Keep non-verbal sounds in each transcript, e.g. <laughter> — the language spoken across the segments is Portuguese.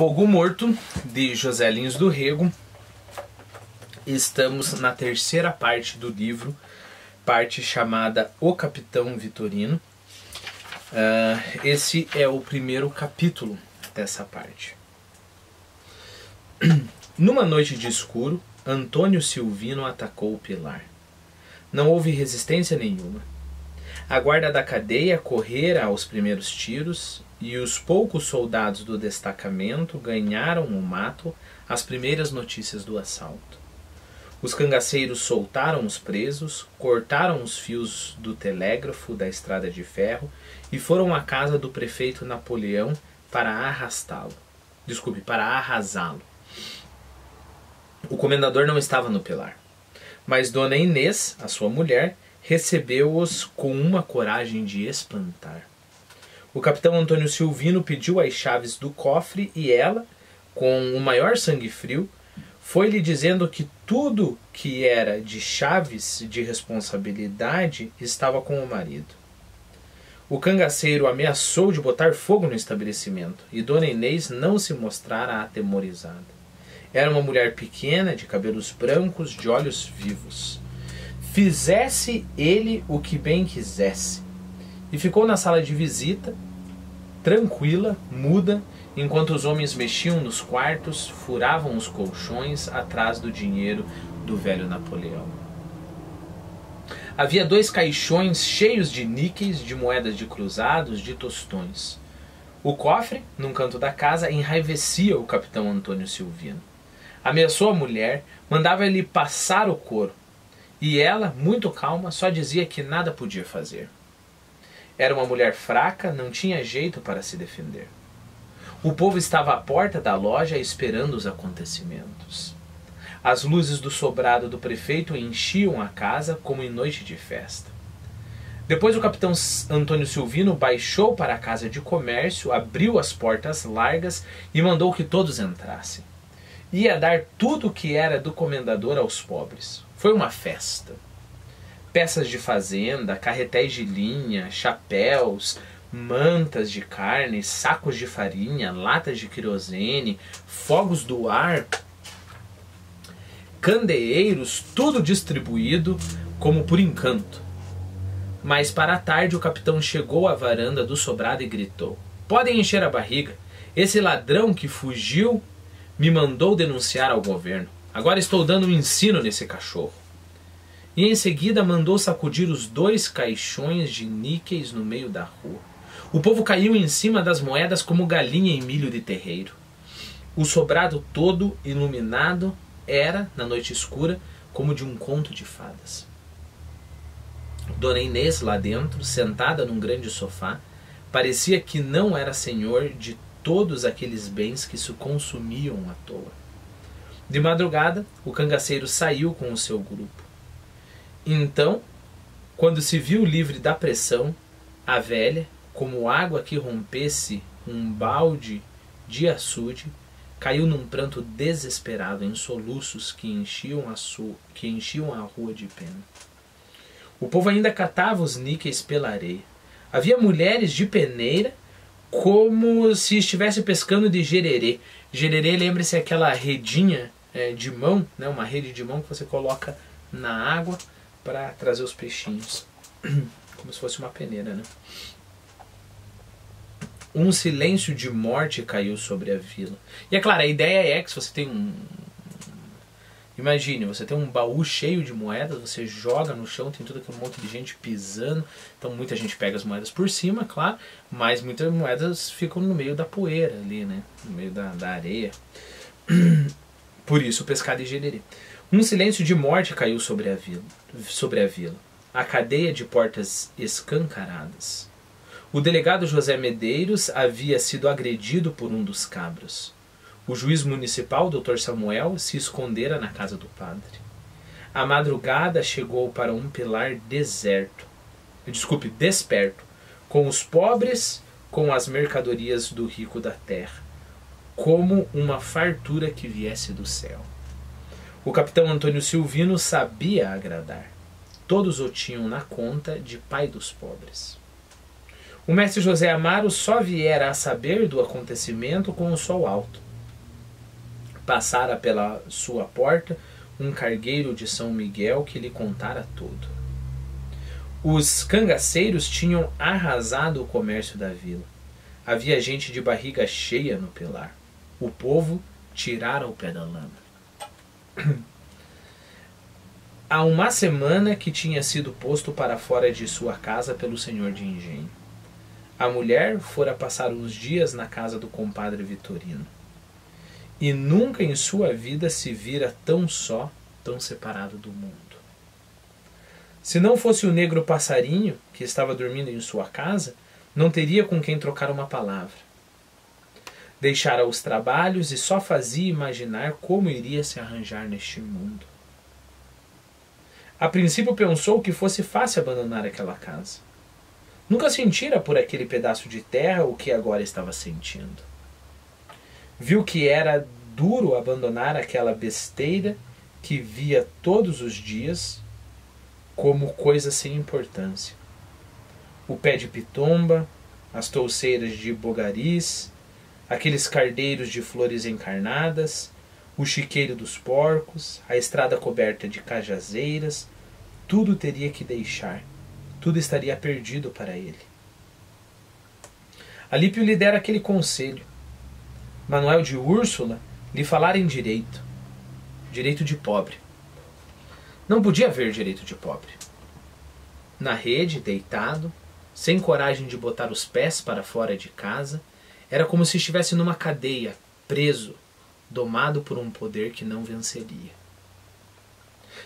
Fogo Morto, de José Lins do Rego. Estamos na terceira parte do livro, parte chamada O Capitão Vitorino. Uh, esse é o primeiro capítulo dessa parte. <clears throat> Numa noite de escuro, Antônio Silvino atacou o pilar. Não houve resistência nenhuma. A guarda da cadeia correra aos primeiros tiros e os poucos soldados do destacamento ganharam o mato as primeiras notícias do assalto. Os cangaceiros soltaram os presos, cortaram os fios do telégrafo da estrada de ferro e foram à casa do prefeito Napoleão para arrastá-lo. Desculpe, para arrasá-lo. O comendador não estava no pilar, mas Dona Inês, a sua mulher, recebeu-os com uma coragem de espantar. O capitão Antônio Silvino pediu as chaves do cofre e ela, com o maior sangue frio, foi-lhe dizendo que tudo que era de chaves de responsabilidade estava com o marido. O cangaceiro ameaçou de botar fogo no estabelecimento e Dona Inês não se mostrara atemorizada. Era uma mulher pequena, de cabelos brancos, de olhos vivos. Fizesse ele o que bem quisesse. E ficou na sala de visita, tranquila, muda, enquanto os homens mexiam nos quartos, furavam os colchões atrás do dinheiro do velho Napoleão. Havia dois caixões cheios de níqueis, de moedas de cruzados, de tostões. O cofre, num canto da casa, enraivecia o capitão Antônio Silvino. Ameaçou a mulher, mandava-lhe passar o couro. E ela, muito calma, só dizia que nada podia fazer. Era uma mulher fraca, não tinha jeito para se defender. O povo estava à porta da loja esperando os acontecimentos. As luzes do sobrado do prefeito enchiam a casa como em noite de festa. Depois o capitão Antônio Silvino baixou para a casa de comércio, abriu as portas largas e mandou que todos entrassem ia dar tudo o que era do comendador aos pobres. Foi uma festa. Peças de fazenda, carretéis de linha, chapéus, mantas de carne, sacos de farinha, latas de querosene, fogos do ar, candeeiros, tudo distribuído como por encanto. Mas para a tarde o capitão chegou à varanda do sobrado e gritou: Podem encher a barriga. Esse ladrão que fugiu me mandou denunciar ao governo. Agora estou dando um ensino nesse cachorro. E em seguida mandou sacudir os dois caixões de níqueis no meio da rua. O povo caiu em cima das moedas como galinha em milho de terreiro. O sobrado todo iluminado era, na noite escura, como de um conto de fadas. Dona Inês, lá dentro, sentada num grande sofá, parecia que não era senhor de todos aqueles bens que se consumiam à toa. De madrugada, o cangaceiro saiu com o seu grupo. Então, quando se viu livre da pressão, a velha, como água que rompesse um balde de açude, caiu num pranto desesperado em soluços que enchiam a, su que enchiam a rua de pena. O povo ainda catava os níqueis pela areia. Havia mulheres de peneira como se estivesse pescando de gererê. Gererê, lembre-se, é aquela redinha é, de mão, né, uma rede de mão que você coloca na água para trazer os peixinhos. <clears throat> Como se fosse uma peneira, né? Um silêncio de morte caiu sobre a vila. E é claro, a ideia é que se você tem um, Imagine, você tem um baú cheio de moedas, você joga no chão, tem todo aquele monte de gente pisando. Então muita gente pega as moedas por cima, claro, mas muitas moedas ficam no meio da poeira ali, né? No meio da, da areia. <clears throat> Por isso, pescado e gererê. Um silêncio de morte caiu sobre a vila. Sobre a vila. A cadeia de portas escancaradas. O delegado José Medeiros havia sido agredido por um dos cabros. O juiz municipal, Dr. Samuel, se escondera na casa do padre. A madrugada chegou para um pilar deserto, desculpe, desperto, com os pobres, com as mercadorias do rico da terra, como uma fartura que viesse do céu. O capitão Antônio Silvino sabia agradar. Todos o tinham na conta de pai dos pobres. O mestre José Amaro só viera a saber do acontecimento com o sol alto Passara pela sua porta um cargueiro de São Miguel que lhe contara tudo. Os cangaceiros tinham arrasado o comércio da vila. Havia gente de barriga cheia no pilar. O povo tirara o pé da lama. Há uma semana que tinha sido posto para fora de sua casa pelo senhor de engenho. A mulher fora passar uns dias na casa do compadre Vitorino. E nunca em sua vida se vira tão só, tão separado do mundo. Se não fosse o negro passarinho que estava dormindo em sua casa, não teria com quem trocar uma palavra. Deixara os trabalhos e só fazia imaginar como iria se arranjar neste mundo. A princípio pensou que fosse fácil abandonar aquela casa. Nunca sentira por aquele pedaço de terra o que agora estava sentindo. Viu que era duro abandonar aquela besteira que via todos os dias como coisa sem importância. O pé de pitomba, as touceiras de bogaris, aqueles cardeiros de flores encarnadas, o chiqueiro dos porcos, a estrada coberta de cajazeiras, tudo teria que deixar. Tudo estaria perdido para ele. Alípio lhe dera aquele conselho. Manuel de Úrsula lhe falara em direito. Direito de pobre. Não podia haver direito de pobre. Na rede, deitado, sem coragem de botar os pés para fora de casa, era como se estivesse numa cadeia, preso, domado por um poder que não venceria.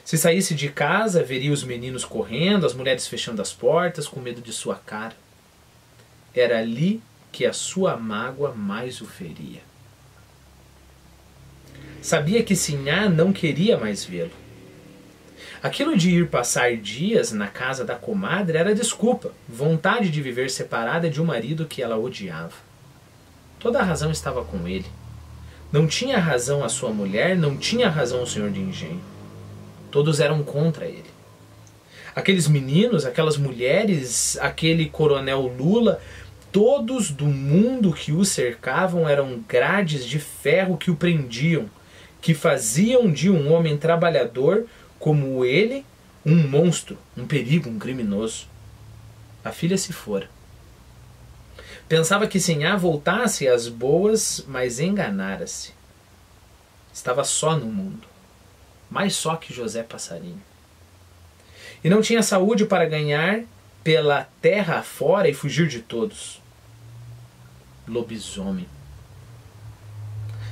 Se saísse de casa, veria os meninos correndo, as mulheres fechando as portas, com medo de sua cara. Era ali que a sua mágoa mais o feria. Sabia que Sinhá não queria mais vê-lo. Aquilo de ir passar dias na casa da comadre era desculpa, vontade de viver separada de um marido que ela odiava. Toda a razão estava com ele. Não tinha razão a sua mulher, não tinha razão o senhor de engenho. Todos eram contra ele. Aqueles meninos, aquelas mulheres, aquele coronel Lula, todos do mundo que o cercavam eram grades de ferro que o prendiam, que faziam de um homem trabalhador como ele um monstro, um perigo, um criminoso. A filha se fora. Pensava que Sinhá voltasse às boas, mas enganara-se. Estava só no mundo mais só que José Passarinho. E não tinha saúde para ganhar pela terra fora e fugir de todos. Lobisomem.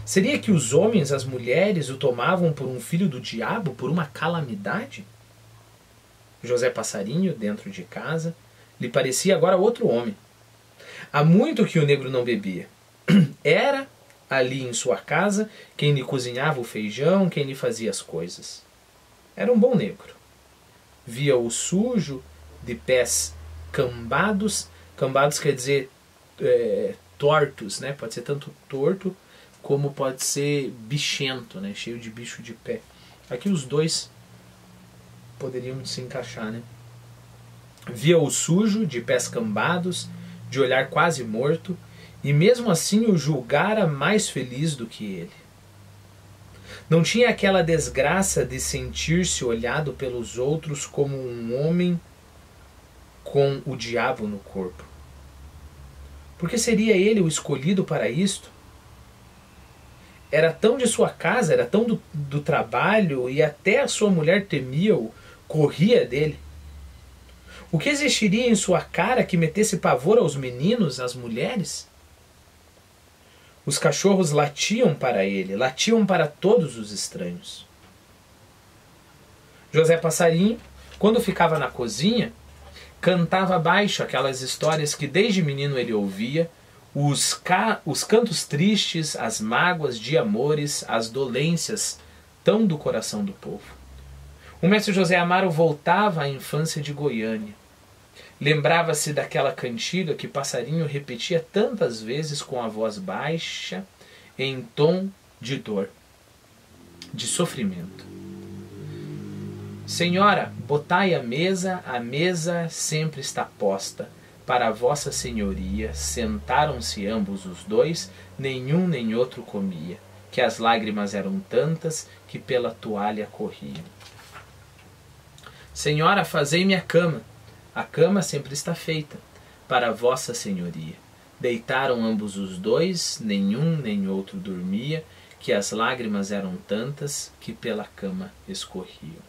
Seria que os homens, as mulheres, o tomavam por um filho do diabo, por uma calamidade? José Passarinho, dentro de casa, lhe parecia agora outro homem. Há muito que o negro não bebia. <clears throat> Era ali em sua casa, quem lhe cozinhava o feijão, quem lhe fazia as coisas. Era um bom negro. Via-o sujo, de pés cambados. Cambados quer dizer é, tortos, né? Pode ser tanto torto como pode ser bichento, né? Cheio de bicho de pé. Aqui os dois poderiam se encaixar, né? Via-o sujo, de pés cambados, de olhar quase morto, e mesmo assim o julgara mais feliz do que ele. Não tinha aquela desgraça de sentir-se olhado pelos outros como um homem com o diabo no corpo. Porque seria ele o escolhido para isto? Era tão de sua casa, era tão do, do trabalho, e até a sua mulher temia-o, corria dele. O que existiria em sua cara que metesse pavor aos meninos, às mulheres? Os cachorros latiam para ele, latiam para todos os estranhos. José Passarinho, quando ficava na cozinha, cantava baixo aquelas histórias que desde menino ele ouvia, os, ca... os cantos tristes, as mágoas de amores, as dolências tão do coração do povo. O mestre José Amaro voltava à infância de Goiânia. Lembrava-se daquela cantiga que Passarinho repetia tantas vezes com a voz baixa, em tom de dor, de sofrimento. Senhora, botai a mesa, a mesa sempre está posta. Para vossa senhoria, sentaram-se ambos os dois, nenhum nem outro comia. que as lágrimas eram tantas que pela toalha corriam. Senhora, fazei-me a cama. A cama sempre está feita, para vossa senhoria. Deitaram ambos os dois, nenhum nem outro dormia, que as lágrimas eram tantas que pela cama escorriam.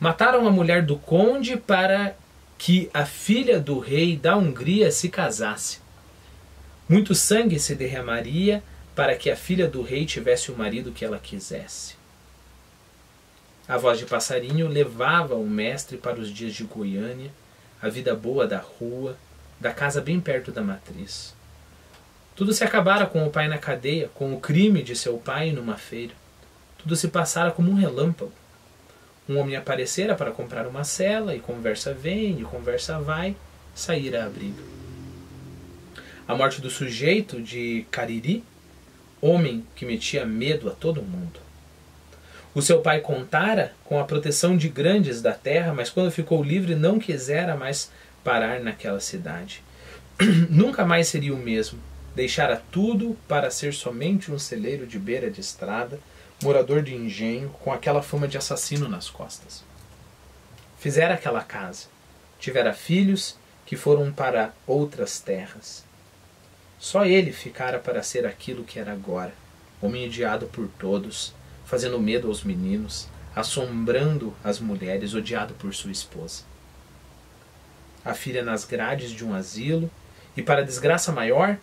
Mataram a mulher do conde para que a filha do rei da Hungria se casasse. Muito sangue se derramaria para que a filha do rei tivesse o marido que ela quisesse. A voz de passarinho levava o mestre para os dias de Goiânia, a vida boa da rua, da casa bem perto da matriz. Tudo se acabara com o pai na cadeia, com o crime de seu pai numa feira. Tudo se passara como um relâmpago. Um homem aparecera para comprar uma cela, e conversa vem, e conversa vai, saíra a briga. A morte do sujeito de Cariri, homem que metia medo a todo mundo. O seu pai contara com a proteção de grandes da terra, mas quando ficou livre não quisera mais parar naquela cidade. <clears throat> Nunca mais seria o mesmo. Deixara tudo para ser somente um celeiro de beira de estrada, morador de engenho, com aquela fama de assassino nas costas. Fizera aquela casa. Tivera filhos que foram para outras terras. Só ele ficara para ser aquilo que era agora, homem odiado por todos, fazendo medo aos meninos, assombrando as mulheres, odiado por sua esposa a filha nas grades de um asilo, e, para desgraça maior,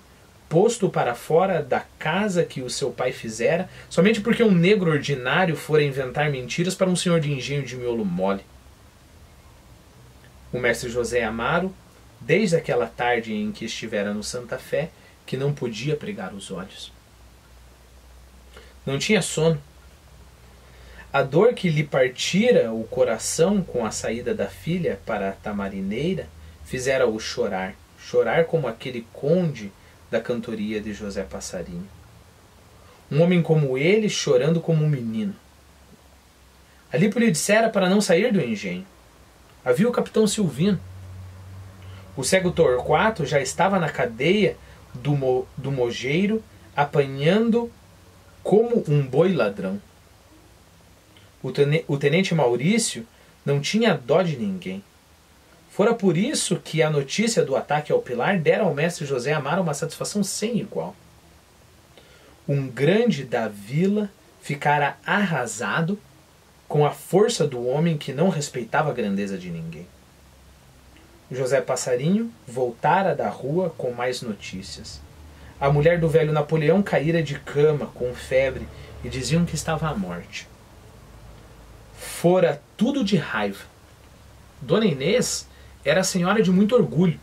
posto para fora da casa que o seu pai fizera, somente porque um negro ordinário fora inventar mentiras para um senhor de engenho de miolo mole. O mestre José Amaro, desde aquela tarde em que estivera no Santa Fé, que não podia pregar os olhos. Não tinha sono. A dor que lhe partira o coração com a saída da filha para a tamarineira fizera-o chorar, chorar como aquele conde da cantoria de José Passarinho. Um homem como ele chorando como um menino. Alipo lhe dissera para não sair do engenho. Havia o capitão Silvino. O cego Torquato já estava na cadeia do, mo, do mojeiro, apanhando como um boi ladrão. O tenente Maurício não tinha dó de ninguém. Fora por isso que a notícia do ataque ao pilar dera ao mestre José Amaro uma satisfação sem igual. Um grande da vila ficara arrasado com a força do homem que não respeitava a grandeza de ninguém. José Passarinho voltara da rua com mais notícias. A mulher do velho Napoleão caíra de cama com febre e diziam que estava à morte fora tudo de raiva. Dona Inês era senhora de muito orgulho.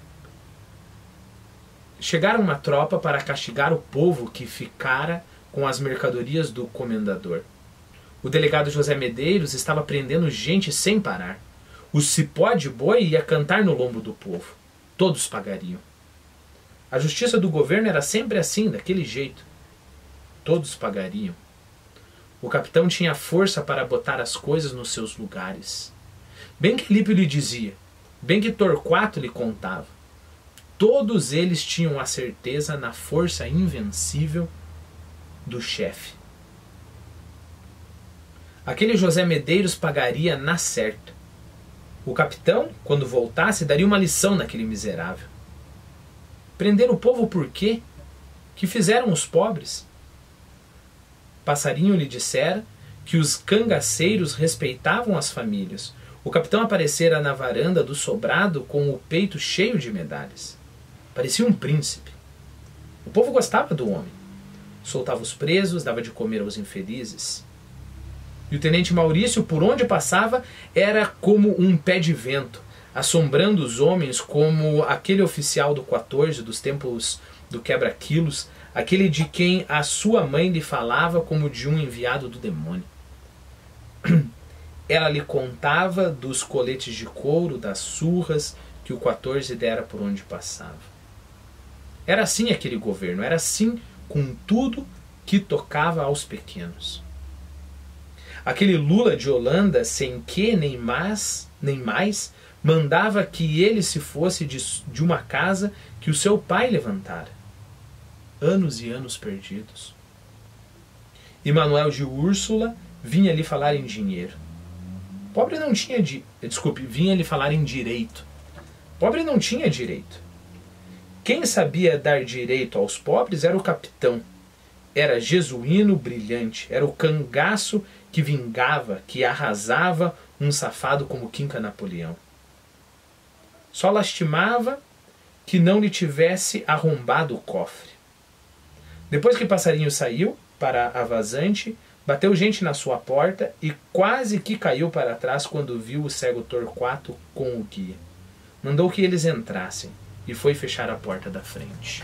Chegaram uma tropa para castigar o povo que ficara com as mercadorias do comendador. O delegado José Medeiros estava prendendo gente sem parar. O cipó de boi ia cantar no lombo do povo. Todos pagariam. A justiça do governo era sempre assim, daquele jeito. Todos pagariam. O capitão tinha força para botar as coisas nos seus lugares. Bem que Lípio lhe dizia, bem que Torquato lhe contava. Todos eles tinham a certeza na força invencível do chefe. Aquele José Medeiros pagaria na certa. O capitão, quando voltasse, daria uma lição naquele miserável. Prender o povo por quê? Que fizeram os pobres? Passarinho lhe dissera que os cangaceiros respeitavam as famílias. O capitão aparecera na varanda do sobrado com o peito cheio de medalhas. Parecia um príncipe. O povo gostava do homem. Soltava os presos, dava de comer aos infelizes. E o tenente Maurício, por onde passava, era como um pé de vento, assombrando os homens como aquele oficial do 14 dos tempos do quebra-quilos aquele de quem a sua mãe lhe falava como de um enviado do demônio. Ela lhe contava dos coletes de couro, das surras que o 14 dera por onde passava. Era assim aquele governo, era assim com tudo que tocava aos pequenos. Aquele Lula de Holanda, sem que nem mais, nem mais, mandava que ele se fosse de, de uma casa que o seu pai levantara anos e anos perdidos. e Manuel de Úrsula vinha lhe falar em dinheiro. Pobre não tinha de, desculpe, vinha lhe falar em direito. Pobre não tinha direito. Quem sabia dar direito aos pobres era o capitão. Era jesuíno brilhante, era o cangaço que vingava, que arrasava um safado como Quinca Napoleão. Só lastimava que não lhe tivesse arrombado o cofre. Depois que passarinho saiu para a vazante, bateu gente na sua porta e quase que caiu para trás quando viu o cego Torquato com o guia. Mandou que eles entrassem e foi fechar a porta da frente.